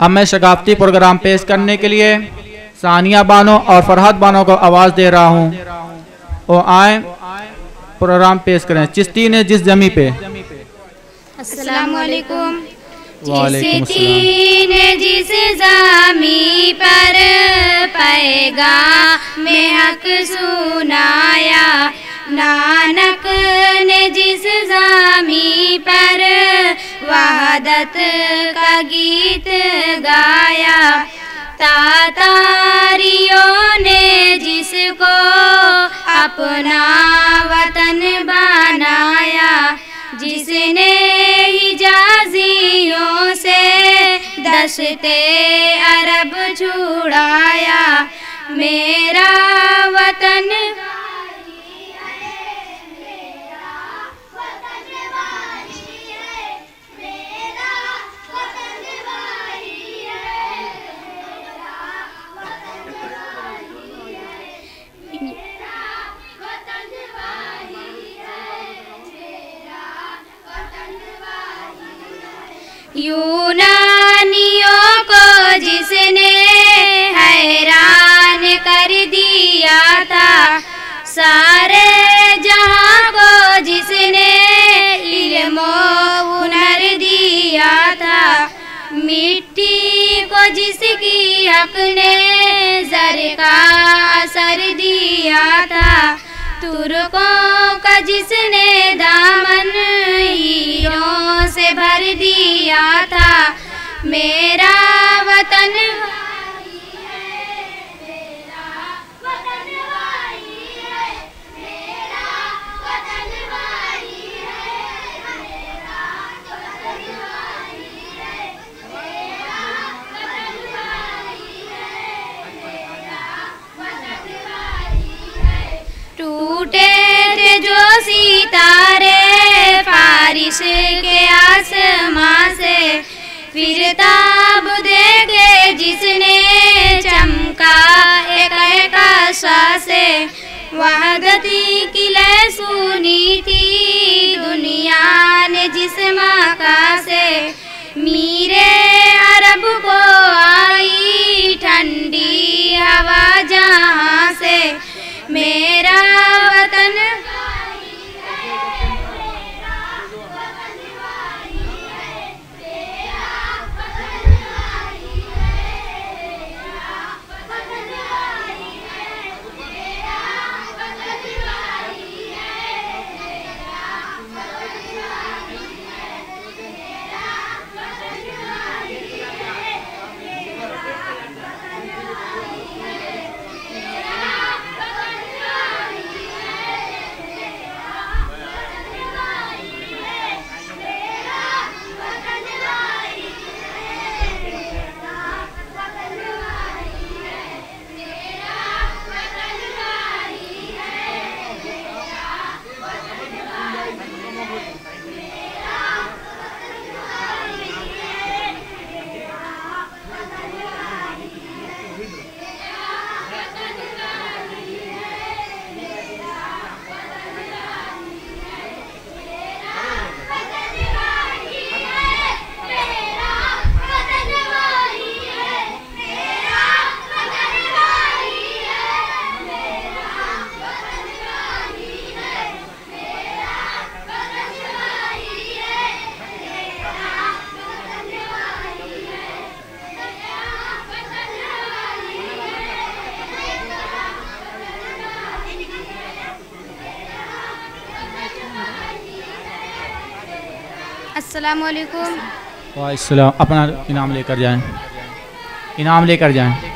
अब मैं शगाफ्ती प्रोग्राम पेश करने के लिए सानिया बानो और फरहत बानो को आवाज़ दे रहा हूँ। वो आए प्रोग्राम पेश करें। चिश्ती ने जिस जमी पे। ने जिस जामी पर पैगा में हक सुनाया नानक ने जिस जामी पर वहादत का गीत गाया। तातारियों ने जिसको अपना वतन बनाया, जिसने हिजाजियों से दशते अरब छुड़ाया, मेरा यूनानियों को जिसने हैरान कर दिया था, सारे जहाँ को जिसने इल्मो हुनर दिया था, मिट्टी को जिसकी हक ने जर का असर दिया था, तुर्कों का जिसने दिया था। मेरा वतन टूटे जो सितारे फारिश के आसमां से फिर ताब देखे जिसने चमका एक एक आशा से वहदती किले अस्सलाम वालेकुम वालेकुम अपना इनाम लेकर जाएँ। इनाम लेकर जाएँ।